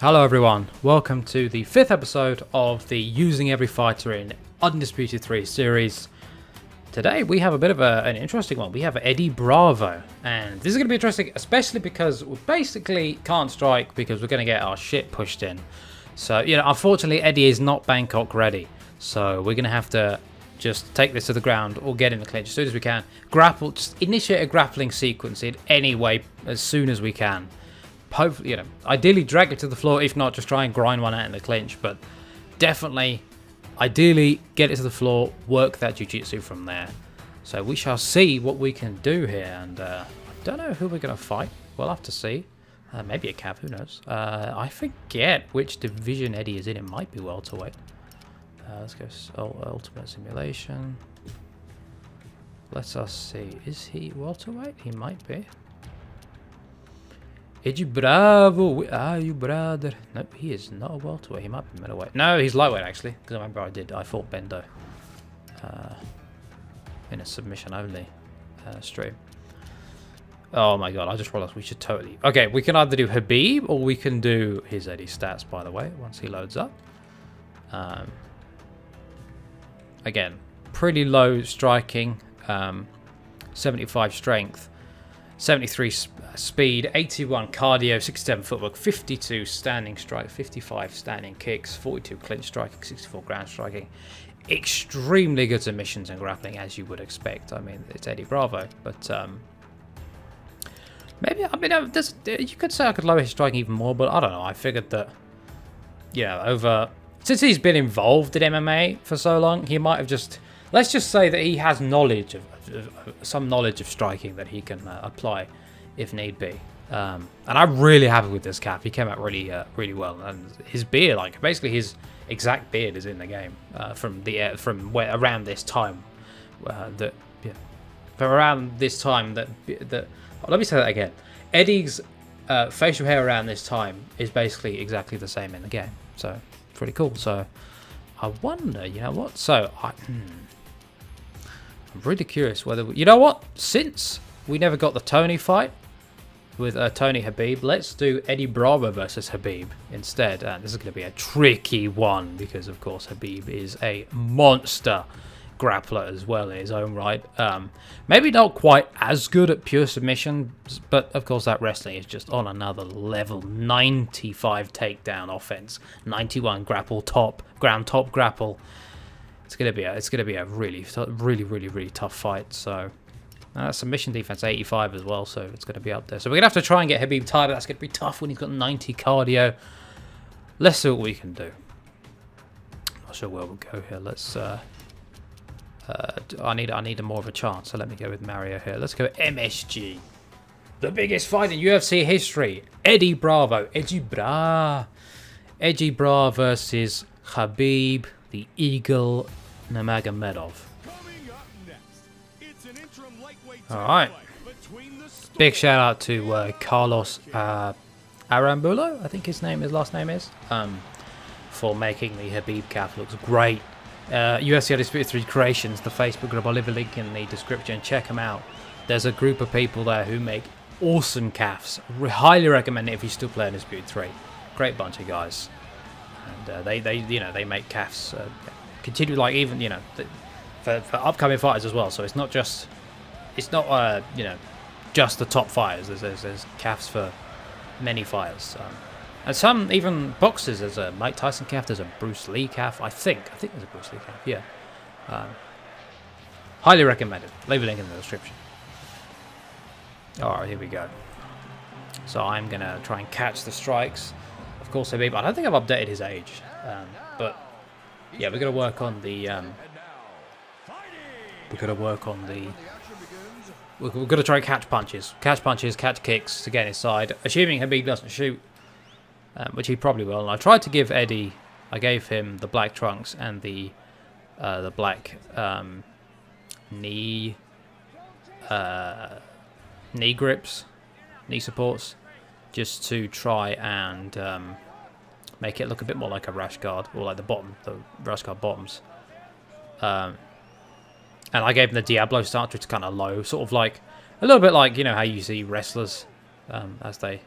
Hello everyone, welcome to the fifth episode of the Using Every Fighter in Undisputed 3 series. Today we have a bit of a, an interesting one. We have Eddie Bravo, and this is going to be interesting, especially because we basically can't strike because we're going to get our shit pushed in. So, you know, unfortunately Eddie is not Bangkok ready, so we're going to have to just take this to the ground or get in the clinch as soon as we can. Grapple, just initiate a grappling sequence in any way as soon as we can hopefully, you know, ideally drag it to the floor. If not, just try and grind one out in the clinch. But definitely, ideally, get it to the floor, work that jiu-jitsu from there. So we shall see what we can do here. And uh, I don't know who we're going to fight. We'll have to see. Uh, maybe a CAF, who knows. Uh, I forget which division Eddie is in. It might be welterweight. Uh, let's go Ultimate Simulation. Let us see. Is he welterweight? He might be. Eddie Bravo, are you, brother? Nope, he is not a welterweight. He might be middleweight. No, he's lightweight, actually. Because I remember I did. I fought Bendo. Uh, in a submission only uh, stream. Oh my god, I just realized we should totally... Okay, we can either do Habib or we can do his Eddie stats, by the way, once he loads up. Um, again, pretty low striking. Um, 75 strength. 73 speed, 81 cardio, 67 footwork, 52 standing strike, 55 standing kicks, 42 clinch striking, 64 ground striking. Extremely good submissions and grappling, as you would expect. I mean, it's Eddie Bravo, but um, maybe I mean, uh, you could say I could lower his striking even more, but I don't know. I figured that, know, over since he's been involved in MMA for so long, he might have just let's just say that he has knowledge of some knowledge of striking that he can uh, apply if need be. Um, and I'm really happy with this cap. He came out really, uh, really well. And his beard, like basically his exact beard, is in the game uh, from the uh, from where around this time. Uh, that yeah, from around this time that that. Oh, let me say that again. Eddie's uh, facial hair around this time is basically exactly the same in the game. So pretty cool. So I wonder, you know what? So I, hmm, I'm really curious whether we, you know what? Since we never got the Tony fight, with uh, Tony Khabib, Let's do Eddie Bravo versus Khabib instead. And this is going to be a tricky one because, of course, Khabib is a monster grappler as well in his own right. Um, maybe not quite as good at pure submission, but of course that wrestling is just on another level. 95 takedown offense, 91 grapple top, ground top grapple. It's gonna be a, it's gonna be a really, really, really, really tough fight. So uh, submission defense 85 as well, so it's going to be up there. So we're to have to try and get Khabib tired, that's to be tough when he's got 90 cardio. Let's see what we can do. Not sure where we'll go here. Let's. Uh, uh, I need I need a more of a chance, so let me go with Mario here. Let's go MSG. The biggest fight in UFC history. Eddie Bravo. Eddie Bra. Eddie Bra versus Khabib, the Eagle Nurmagomedov. All right. Big shout out to uh, Carlos uh, Arambulo, I think his name, his last name is, um, for making the Khabib CAF looks great. Uh, UFC Undisputed 3 Creations, the Facebook group, I'll leave a link in the description. Check them out. There's a group of people there who make awesome CAFs. Re highly recommend it if you still play Undisputed 3. Great bunch of guys. And uh, they, they, you know, they make CAFs. Uh, continue, like, even, you know, for, for upcoming fighters as well. So it's not just it's not uh, you know just the top fighters. There's there's, there's CAFs for many fighters. Um, and some even boxers. There's a Mike Tyson CAF. There's a Bruce Lee CAF. I think. I think there's a Bruce Lee CAF. Yeah. Um, highly recommended. Leave a link in the description. Alright, here we go. So I'm going to try and catch the strikes. Of course, Khabib, I don't think I've updated his age. Um, but, yeah, we're to work on the... Um, we're to work on the we're, to try catch punches. Catch punches, catch kicks to get inside. Assuming Khabib doesn't shoot, um, which he probably will. And I tried to give Eddie, I gave him the black trunks and the uh, the black um, knee uh, knee grips, knee supports, just to try and um, make it look a bit more like a rash guard, or like the bottom, the rash guard bottoms. Um, and I gave him the Diablo starter. It's kind of low, sort of like a little bit like you know how you see wrestlers um, as they,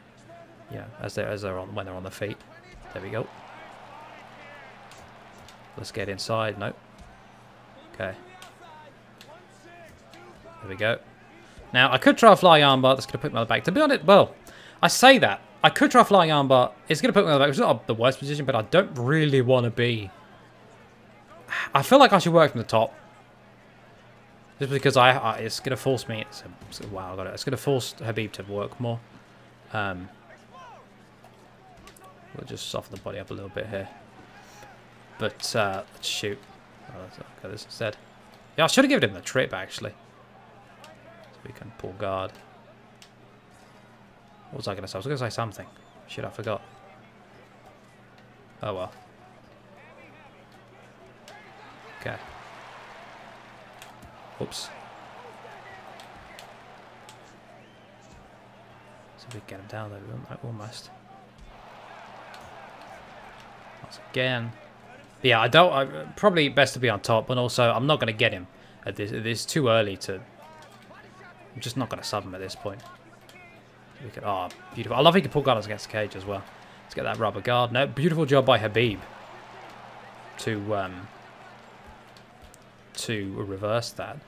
yeah, as they as they're on when they're on the feet. There we go. Let's get inside. Nope. Okay. There we go. Now, I could try a flying armbar. That's going to put me on the back. To be honest, well, I say that. I could try flying armbar. It's going to put me on the back. It's not the worst position, but I don't really want to be... I feel like I should work from the top. Just because I, I it's going to force me... It's it's wow, I got it. It's going to force Habib to work more. Um, we'll just soften the body up a little bit here. But, uh, let's shoot. Oh, let's go this instead. Yeah, I should have given him the trip, actually. So we can pull guard. What was I going to say? I was going to say something. Shit, I forgot. Oh, well. Okay. Oops. So we get him down there, almost. Once again. But yeah, I don't. I, probably best to be on top, but also I'm not going to get him at this. It's too early to. I'm just not going to sub him at this point. We could. Oh, beautiful. I love he can pull guards against the cage as well. Let's get that rubber guard. No, beautiful job by Khabib to um to reverse that.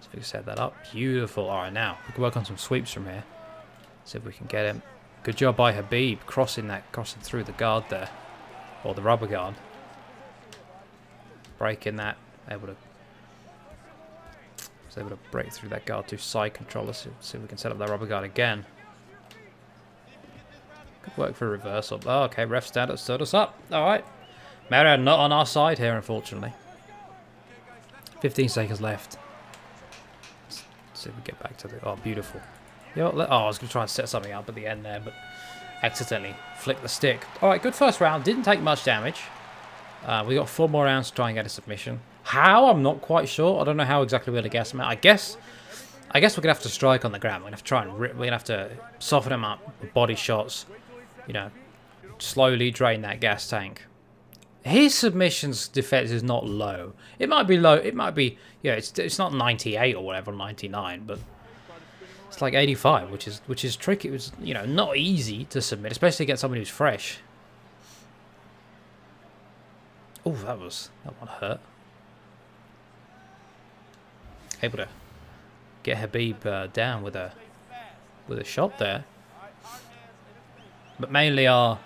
So we set that up. Beautiful. All right, now we can work on some sweeps from here. See if we can get him. Good job by Khabib crossing that, crossing through the guard there, or the rubber guard. Breaking that, able to, able to break through that guard to side controller. See, if we can set up that rubber guard again. Good work for reversal. Oh, okay, ref stand up, stood us up. All right, Mario not on our side here, unfortunately. 15 seconds left. Let's see if we get back to the. Oh, beautiful. oh, I was going to try and set something up at the end there, but accidentally flicked the stick. All right, good first round. Didn't take much damage. Uh, we got four more rounds to try and get a submission. How? I'm not quite sure. I don't know how exactly we're going to guess them. I guess, I guess we're going to have to strike on the ground. We're going to have to try and rip, we're going to have to soften them up with body shots. You know, slowly drain that gas tank. His submissions defense is not low. It might be low. It might be, yeah, it's it's not 98 or whatever, 99, but it's like 85, which is which is tricky. It was, you know, not easy to submit, especially against someone who's fresh. Oh, that was that one hurt. Able to get Khabib uh, down with a with a shot there, but mainly our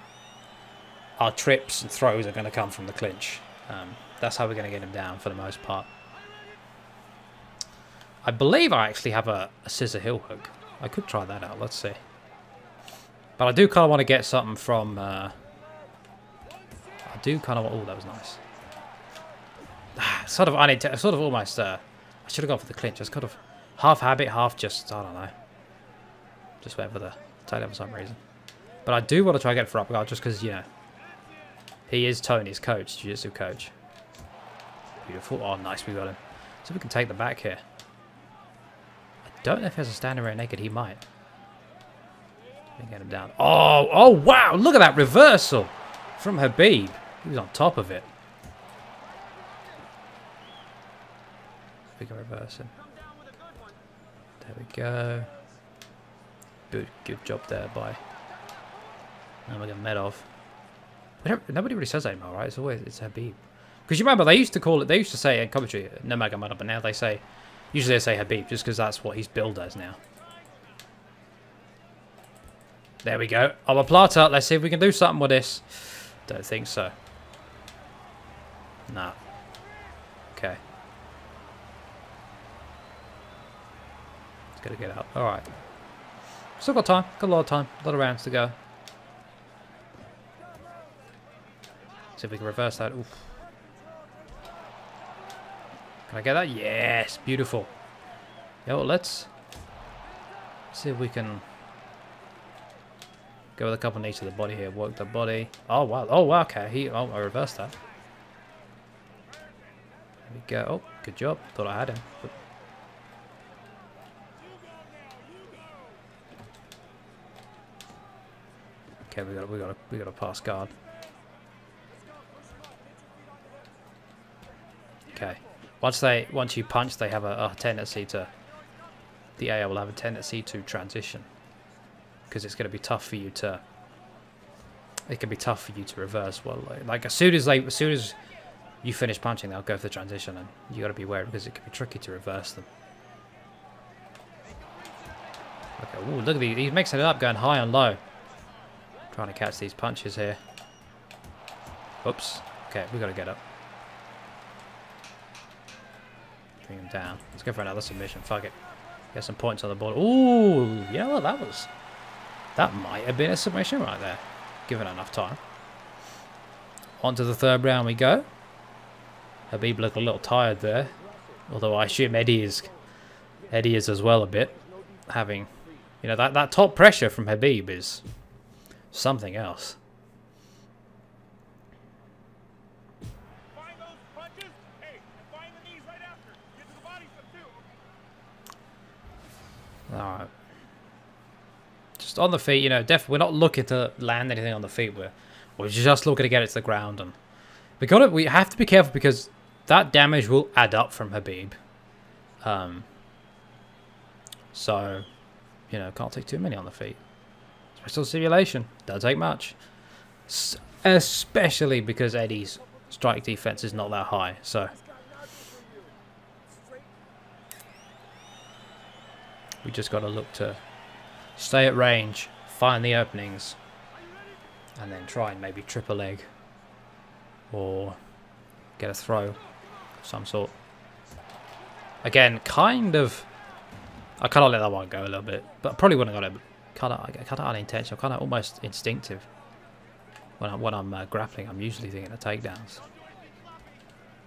our trips and throws are going to come from the clinch. Um, that's how we're going to get him down for the most part. I believe I actually have a, a scissor heel hook. I could try that out. Let's see. But I do kind of want to get something from... Uh, I do kind of... Oh, that was nice. sort of to, sort of almost... Uh, should have gone for the clinch. It's kind of half habit, half just... I don't know. Just went for the takedown for some reason. But I do want to try and get for upguard just because, you know, he is Tony's coach, jiu-jitsu coach. Beautiful. Oh, nice. We got him. So we can take the back here. I don't know if there's a standing right naked. He might. We get him down. Oh, oh, wow. Look at that reversal from Khabib. He was on top of it. We can reverse him. There we go. Good, good job there by. And we get Medov. Nobody really says that anymore, right? It's always it's Khabib. Because you remember they used to call it. They used to say in commentary Nurmagomedov, but now they say usually they say Khabib, just because that's what he's billed as now. There we go. Omoplata. Let's see if we can do something with this. Don't think so. Nah. Okay. Gotta get out. All right. Still got time. Got a lot of time. A lot of rounds to go. See if we can reverse that. Oof. Can I get that? Yes, beautiful. Yeah, well, let's see if we can go with a couple knees to the body here. Work the body. Oh, wow. Oh, wow, okay. He, oh, I reversed that. There we go. Oh, good job. Thought I had him. But Okay, we got we got a, we got a pass guard. Okay. Once they once you punch, they have a, a tendency to the AI will have a tendency to transition. because it's going to be tough for you to. It can be tough for you to reverse. Well, like, as soon as they, as soon as you finish punching, they'll go for the transition, and you got to be aware because it can be tricky to reverse them. Okay, ooh, look at these. He's mixing it up, going high and low. Trying to catch these punches here. Oops. Okay, we got to get up. Bring him down. Let's go for another submission. Fuck it. Get some points on the board. Ooh, yeah, well, that was... That might have been a submission right there. Given enough time. On to the third round we go. Khabib looked a little tired there. Although I assume Eddie is... Eddie is as well a bit. Having... You know, that, that top pressure from Khabib is something else. Alright. Just on the feet, you know, def we're not looking to land anything on the feet. We're, we're just looking to get it to the ground. And we got it. We have to be careful because that damage will add up from Khabib. Um, so, you know, can't take too many on the feet. Special simulation. Doesn't take much. S especially because Eddie's strike defense is not that high. So, we just got to look to stay at range, find the openings, and then try and maybe triple leg or get a throw of some sort. Again, kind of... I kind of let that one go a little bit, but I probably wouldn't have got it kind of kind of unintentional, kind of almost instinctive. When I'm when I'm uh, grappling, I'm usually thinking of takedowns.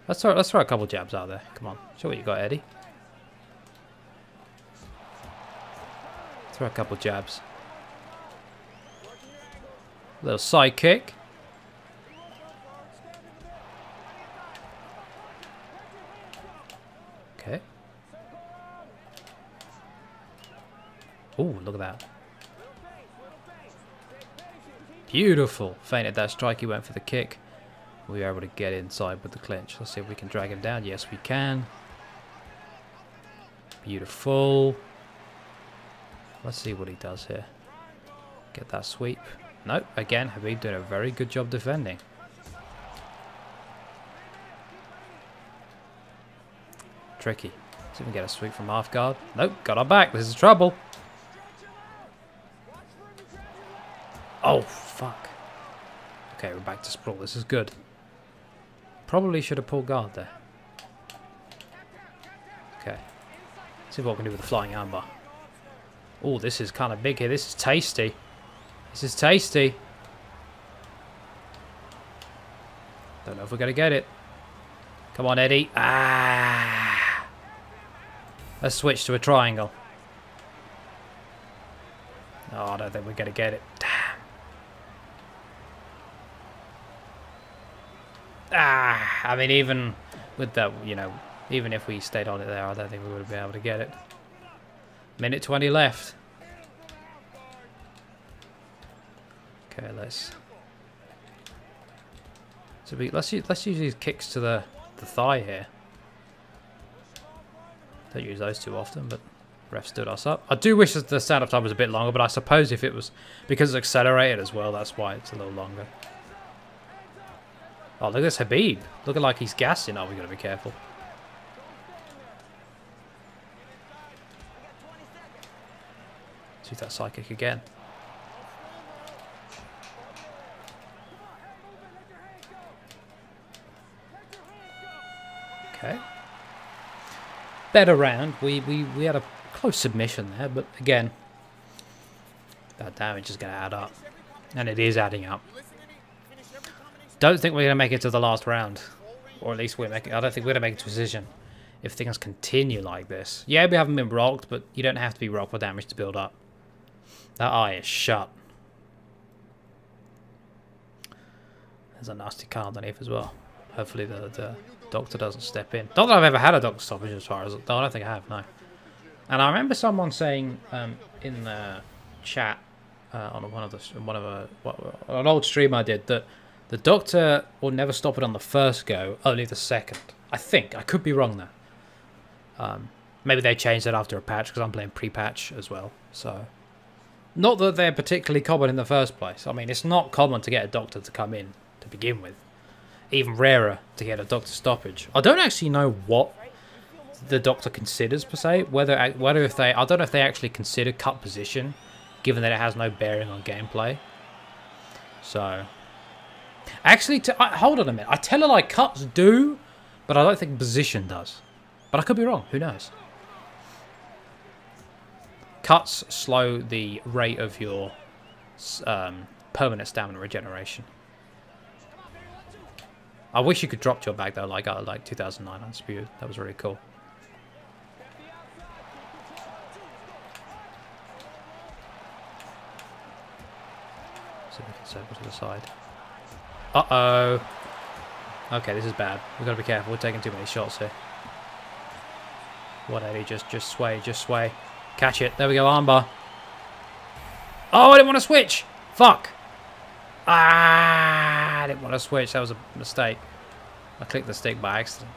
Let's throw let's throw a couple jabs out there. Come on, show what you got, Eddie. Throw a couple jabs. Little side kick. Okay. Oh, look at that. Beautiful. Feinted that strike. He went for the kick. We were able to get inside with the clinch. Let's see if we can drag him down. Yes, we can. Beautiful. Let's see what he does here. Get that sweep. Nope. Again, Khabib doing a very good job defending. Tricky. See if we can get a sweep from half guard. Nope. Got our back. This is trouble. Oh, fuck. Okay, we're back to sprawl. This is good. Probably should have pulled guard there. Okay. See what we can do with the flying armbar. Oh, this is kind of big here. This is tasty. This is tasty. Don't know if we're going to get it. Come on, Eddie. Ah! Let's switch to a triangle. Oh, I don't think we're going to get it. Ah, I mean, even with that, you know, even if we stayed on it there, I don't think we would have been able to get it. Minute 20 left. Okay, let's... So we, let's use, let's use these kicks to the, the thigh here. Don't use those too often, but ref stood us up. I do wish the stand-up time was a bit longer, but I suppose if it was because it's accelerated as well, that's why it's a little longer. Oh, look at this Khabib. Looking like he's gassing. Oh, we gotta be careful. See that psychic again. Okay. Better round. We, we, we had a close submission there, but again, that damage is going to add up. And it is adding up. Don't think we're going to make it to the last round. Or at least we're making... I don't think we're going to make a decision. If things continue like this. Yeah, we haven't been rocked, but you don't have to be rocked for damage to build up. That eye is shut. There's a nasty car underneath as well. Hopefully the, the doctor doesn't step in. Not that I've ever had a doctor stoppage as far as... No, I don't think I have, no. And I remember someone saying um, in the chat uh, on one of the one of a an old stream I did that the Doctor will never stop it on the first go, only the second. I think. I could be wrong there. Um, maybe they changed it after a patch, because I'm playing pre-patch as well. So, Not that they're particularly common in the first place. I mean, it's not common to get a doctor to come in to begin with. Even rarer to get a doctor stoppage. I don't actually know what the doctor considers per se. Whether whether if they I don't know if they actually consider cut position, given that it has no bearing on gameplay. So, actually, hold on a minute. I tell her like cuts do, but I don't think position does. But I could be wrong. Who knows? Cuts slow the rate of your um, permanent stamina regeneration. I wish you could drop your bag though, like uh, like 2009 Undisputed. That was really cool. So we can circle to the side. Uh-oh. Okay, this is bad. We've got to be careful. We're taking too many shots here. What, Eddie? Just, just sway, just sway. Catch it. There we go, armbar. Oh, I didn't want to switch. Fuck. Ah, I didn't want to switch. That was a mistake. I clicked the stick by accident.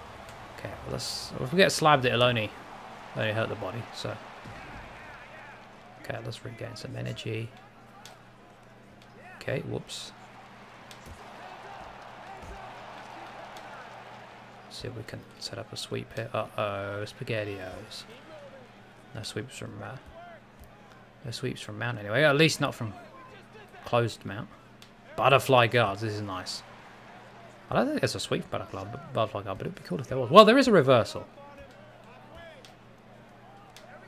Okay, well, let's... If we get slabbed, it'll only, only hurt the body, so... Okay, let's regain some energy. Okay, whoops. See if we can set up a sweep here. Uh-oh, SpaghettiOs. No sweeps from uh, no sweeps from mount anyway. At least not from closed mount. Butterfly guards. This is nice. I don't think there's a sweep butterfly, butterfly guard, but it'd be cool if there was. Well, there is a reversal.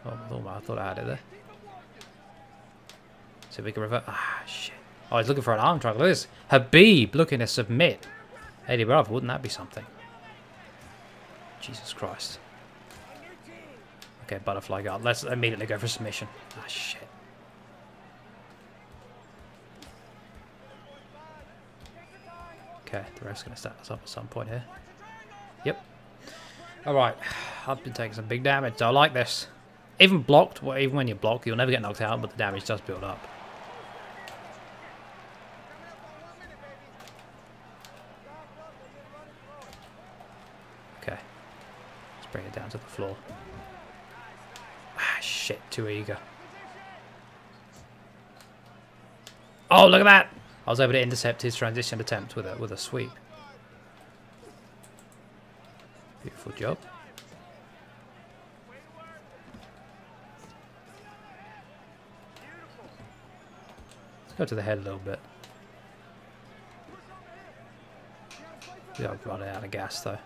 Oh, I thought I had it there. See if we can revert. Ah, shit. Oh, he's looking for an arm triangle. Look at this. Khabib looking to submit. Eddie Bravo, wouldn't that be something? Jesus Christ. Okay, butterfly guard. Let's immediately go for submission. Ah, shit. Okay, the ref's going to start us up at some point here. Yep. Alright, I've been taking some big damage, I like this. Even blocked, well, even when you block, you'll never get knocked out, but the damage does build up. Okay. Let's bring it down to the floor. Ah, shit, too eager. Oh, look at that! I was able to intercept his transition attempt with a with a sweep. Beautiful job. Let's go to the head a little bit. Yeah, I've run out of gas though.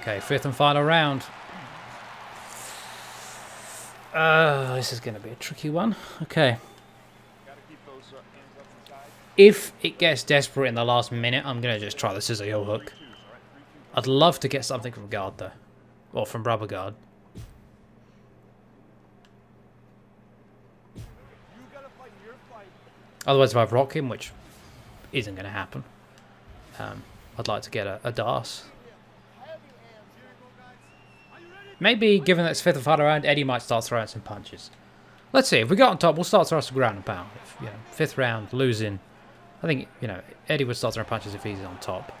Okay, fifth and final round. Uh, this is going to be a tricky one. Okay. If it gets desperate in the last minute, I'm going to just try the scissor heel hook. I'd love to get something from guard, though. Or from rubber guard. Otherwise, if I rock him, which isn't going to happen, um, I'd like to get a, a DAS. Maybe, given that it's fifth and final round, Eddie might start throwing some punches. Let's see. If we got on top, we'll start throwing some ground and pound. If, you know, fifth round, losing. I think, you know, Eddie would start throwing punches if he's on top.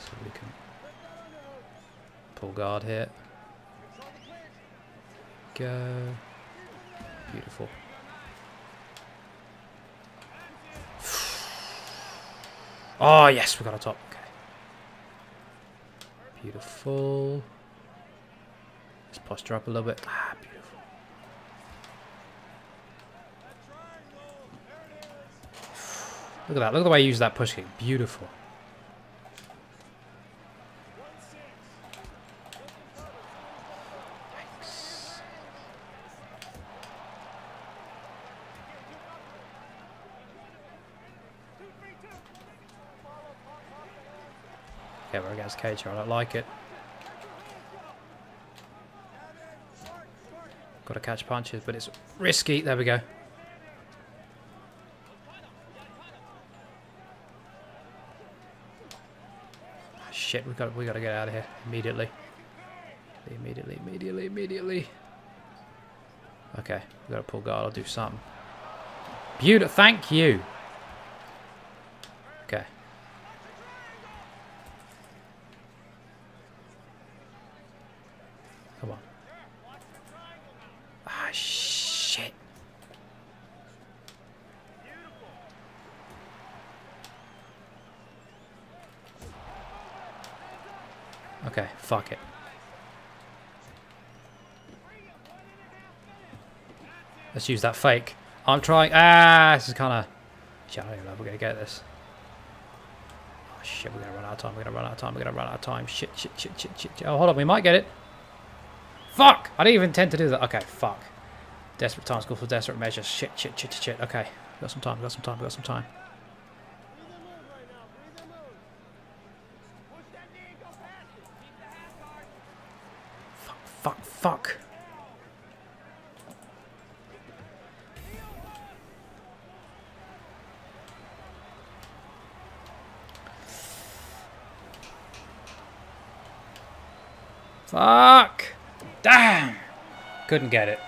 So we can pull guard here. Go. Beautiful. Oh, yes, we got on top. Beautiful. Let's posture up a little bit. Ah, beautiful. Look at that. Look at the way I use that push kick. Beautiful. Against I don't like it. Got to catch punches, but it's risky. There we go. Ah, shit, we got we got to get out of here immediately. Immediately, immediately, immediately. Okay, we got to pull guard. I'll do something. Beautiful. Thank you. Ah, shit. Okay, fuck it. Let's use that fake. I'm trying. Ah, this is kind of. Shit, I don't know if we're going to get this. Oh, shit, we're going to run out of time. We're going to run out of time. We're going to run out of time. Shit, shit, shit, shit, shit, shit. Oh, hold on. We might get it. Fuck! I didn't even intend to do that. Okay, fuck. Desperate times call for desperate measures. Shit, shit, shit, shit. Okay. Got some time. Got some time. Got some time. Fuck, fuck, fuck. Fuck! Damn! Couldn't get it.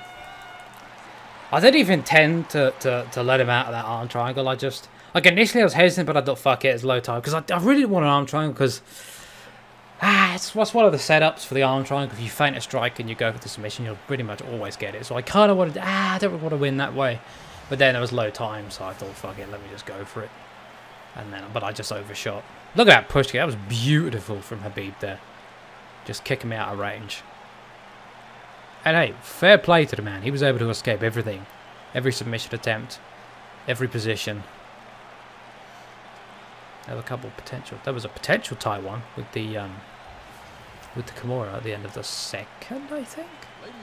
I didn't even intend to, to, to let him out of that arm triangle. I just... Like, initially I was hesitant, but I thought, fuck it, it's low time. Because I, I really didn't want an arm triangle, because... Ah, it's what's one of the setups for the arm triangle. If you feint a strike and you go for the submission, you'll pretty much always get it. So I kind of wanted... Ah, I don't really want to win that way. But then there was low time, so I thought, fuck it, let me just go for it. And then, but I just overshot. Look at that push kick. That was beautiful from Khabib there. Just kicking me out of range. And hey, fair play to the man. He was able to escape everything. Every submission attempt. Every position. Were a couple potential. There was a potential tie one with the um, with the Kimura at the end of the second, I think.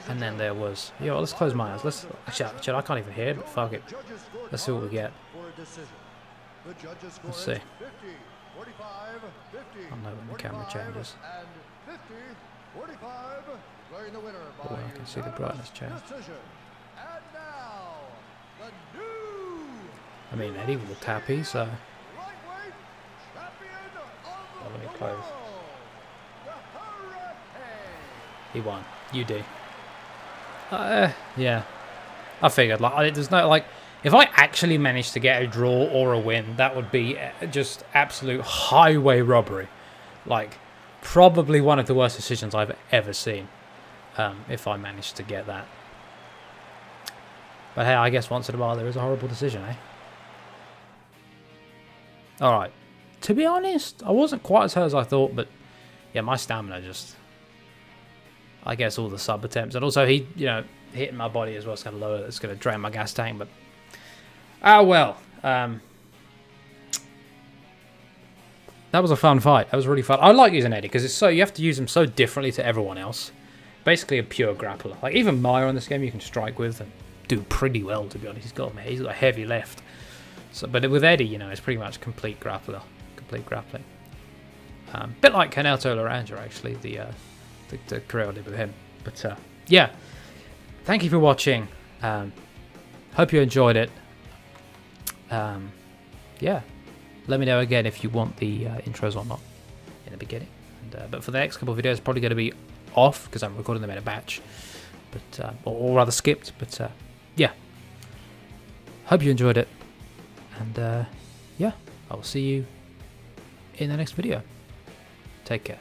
And then there was. Yeah, well, let's close my eyes. Let's. Actually, I can't even hear it. Fuck it. Let's see what we get. Let's see. I know when the camera changes. Oh, I can see the brightness change. I mean, Eddie looked happy, so. Oh, let me close. He won. You do. Uh, yeah. I figured, like, there's no, like, if I actually managed to get a draw or a win, that would be uh, just absolute highway robbery. Like, probably one of the worst decisions I've ever seen. Um, if I managed to get that. But hey, I guess once in a while there is a horrible decision, eh? Alright. To be honest, I wasn't quite as hurt as I thought, but yeah, my stamina just... I guess all the sub attempts. And also he, you know, hitting my body as well is going to lower, it's going to drain my gas tank, but... Ah, well. Um, that was a fun fight. That was really fun. I like using Eddie because it's so you have to use him so differently to everyone else. Basically a pure grappler. Like even Maia in this game you can strike with and do pretty well to be honest. He's got he's got a heavy left. So but with Eddie, you know, it's pretty much complete grappler. Complete grappling. Um, bit like Canelo Laranja actually, the uh, the, the career I did with him. But uh, yeah. Thank you for watching. Um, hope you enjoyed it. Um, yeah let me know again if you want the uh, intros or not in the beginning. And, uh, but for the next couple of videos, probably going to be off because I'm recording them in a batch, but uh, or, rather skipped. But uh, yeah, hope you enjoyed it, and uh, yeah, I will see you in the next video. Take care.